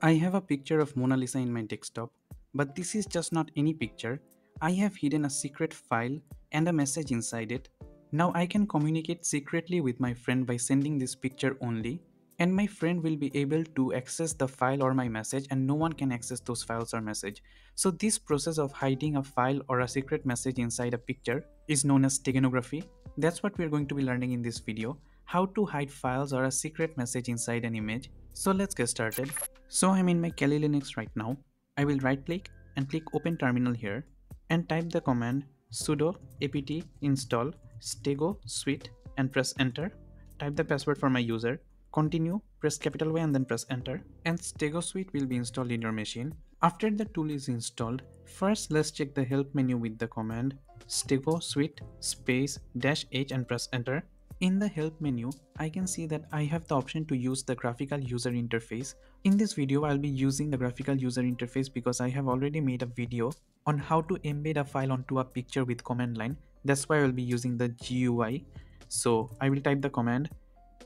I have a picture of Mona Lisa in my desktop, but this is just not any picture. I have hidden a secret file and a message inside it. Now I can communicate secretly with my friend by sending this picture only and my friend will be able to access the file or my message and no one can access those files or message. So this process of hiding a file or a secret message inside a picture is known as steganography. That's what we're going to be learning in this video, how to hide files or a secret message inside an image. So let's get started. So I'm in my Kali Linux right now. I will right click and click open terminal here and type the command sudo apt install stego suite and press enter. Type the password for my user Continue, press capital Y and then press enter and Stego Suite will be installed in your machine. After the tool is installed, first let's check the help menu with the command Stego Suite space dash H and press enter. In the help menu, I can see that I have the option to use the graphical user interface. In this video, I'll be using the graphical user interface because I have already made a video on how to embed a file onto a picture with command line. That's why I'll be using the GUI. So I will type the command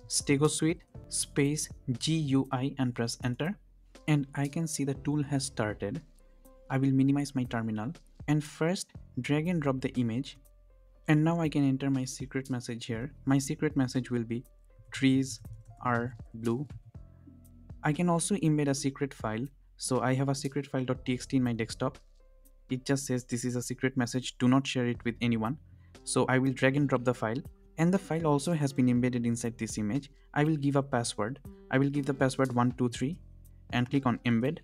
stegosuite space GUI and press enter and I can see the tool has started. I will minimize my terminal and first drag and drop the image and now I can enter my secret message here. My secret message will be trees are blue. I can also embed a secret file. So I have a secret file.txt in my desktop. It just says this is a secret message. Do not share it with anyone. So I will drag and drop the file and the file also has been embedded inside this image. I will give a password. I will give the password 123 and click on embed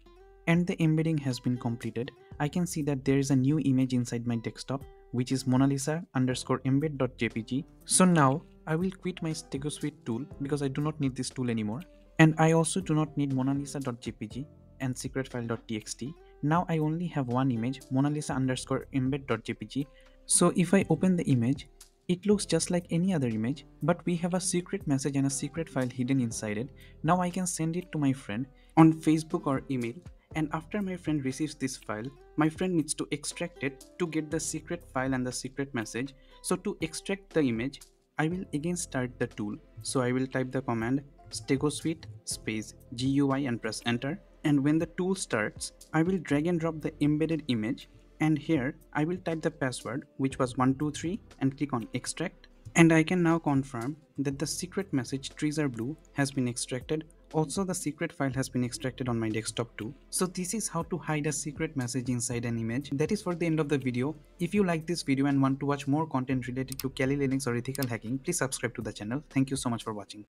and the embedding has been completed. I can see that there is a new image inside my desktop which is monalisa underscore embed.jpg. So now I will quit my StegoSuite tool because I do not need this tool anymore. And I also do not need monalisa.jpg and secretfile.txt. Now I only have one image monalisa underscore embed.jpg. So if I open the image, it looks just like any other image, but we have a secret message and a secret file hidden inside it. Now I can send it to my friend on Facebook or email and after my friend receives this file, my friend needs to extract it to get the secret file and the secret message. So to extract the image, I will again start the tool. So I will type the command stegosuite space GUI and press enter. And when the tool starts, I will drag and drop the embedded image and here I will type the password which was 123 and click on extract and I can now confirm that the secret message trees are blue has been extracted also the secret file has been extracted on my desktop too. So this is how to hide a secret message inside an image. That is for the end of the video. If you like this video and want to watch more content related to Kali Linux or ethical hacking, please subscribe to the channel. Thank you so much for watching.